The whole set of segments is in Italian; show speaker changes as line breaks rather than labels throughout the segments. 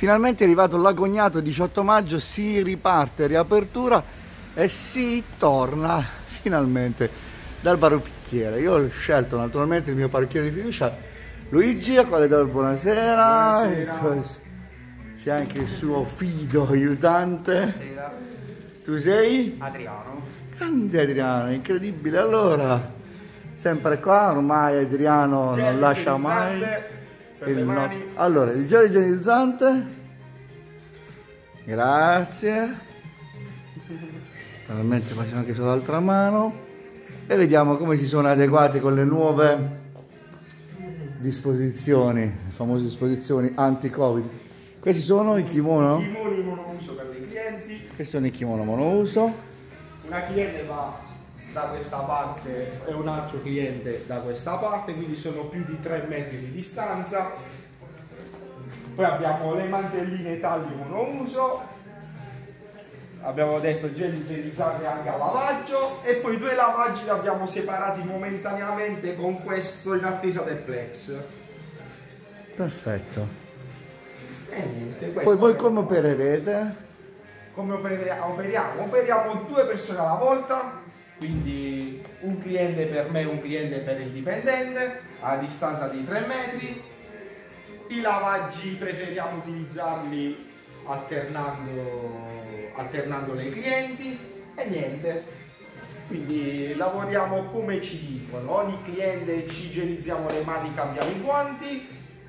Finalmente è arrivato l'agognato 18 maggio, si riparte, riapertura e si torna finalmente dal parrucchiere. Io ho scelto naturalmente il mio parrucchiere di fiducia, Luigi, a quale do il buonasera.
Buonasera.
C'è anche il suo fido aiutante.
Buonasera.
Tu sei?
Adriano.
Grande Adriano, incredibile. Allora, sempre qua, ormai Adriano
Gel
non lascia mai.
Per
il nostro- Allora, il gel igienizzante. Grazie. Naturalmente facciamo anche sull'altra mano. E vediamo come si sono adeguati con le nuove disposizioni, le famose disposizioni anti-covid. Questi sono i kimono?
Kimoni monouso per i clienti.
Questi sono i kimono monouso.
Una cliente va da questa parte e un altro cliente da questa parte, quindi sono più di 3 metri di distanza. Poi abbiamo le mantelline tagli monouso. Abbiamo detto gel igienizzante anche al lavaggio e poi due lavaggi li abbiamo separati momentaneamente con questo in attesa del plex.
Perfetto.
E niente,
Poi voi come opererete?
Come? Operiamo, operiamo due persone alla volta, quindi un cliente per me un cliente per il dipendente a distanza di 3 metri. I lavaggi preferiamo utilizzarli alternando, alternando le clienti e niente. Quindi lavoriamo come ci dicono, ogni cliente ci igienizziamo le mani, cambiamo i guanti.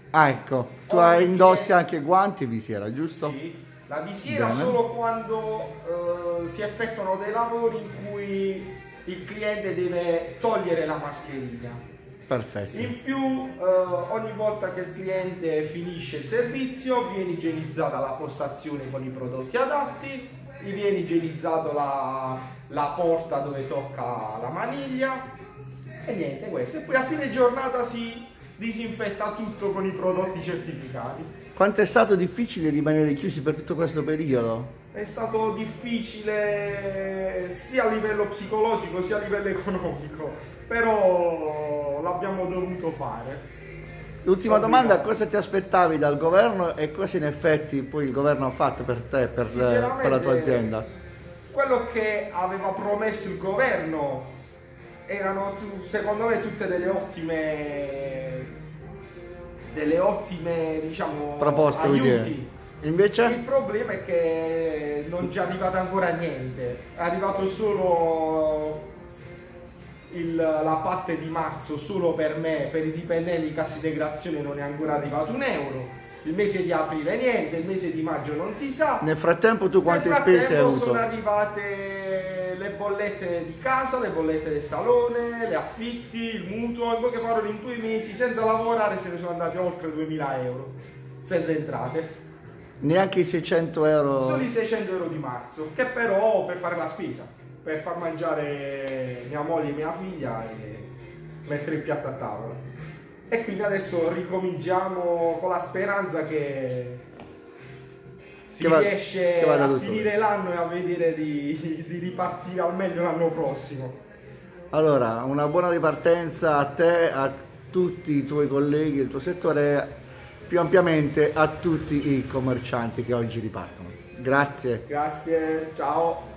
Ah, ecco, tu indossi
cliente-
anche guanti e visiera, giusto?
Sì, la visiera
Bene.
solo quando eh, si effettuano dei lavori in cui il cliente deve togliere la mascherina.
Perfetto.
In più, eh, ogni volta che il cliente finisce il servizio, viene igienizzata la postazione con i prodotti adatti, viene igienizzato la, la porta dove tocca la maniglia e niente questo. E poi a fine giornata si disinfetta tutto con i prodotti certificati.
Quanto è stato difficile rimanere chiusi per tutto questo periodo?
È stato difficile sia a livello psicologico sia a livello economico, però l'abbiamo dovuto fare.
L'ultima domanda, cosa ti aspettavi dal governo e cosa in effetti poi il governo ha fatto per te, per, per la tua azienda?
Quello che aveva promesso il governo erano secondo me tutte delle ottime delle ottime diciamo
Proposte,
aiuti.
Invece?
Il problema è che non ci è arrivato ancora niente, è arrivato solo il- la parte di marzo solo per me, per i dipendenti di cassa integrazione non è ancora arrivato un euro, il mese di aprile niente, il mese di maggio non si sa.
Nel frattempo tu quante
Nel
spese hai
frattempo
avuto?
sono arrivate le bollette di casa, le bollette del salone, le affitti, il mutuo, in poche parole in due mesi senza lavorare se ne sono andati oltre 2000 euro, senza entrate.
Neanche i 600 euro?
Solo i 600 euro di marzo, che però per fare la spesa, per far mangiare mia moglie e mia figlia e mettere il piatto a tavola. E quindi adesso ricominciamo con la speranza che si
va-
riesce a finire l'anno e a vedere di, di ripartire al meglio l'anno prossimo.
Allora, una buona ripartenza a te, a tutti i tuoi colleghi del tuo settore, più ampiamente a tutti i commercianti che oggi ripartono. Grazie.
Grazie, ciao.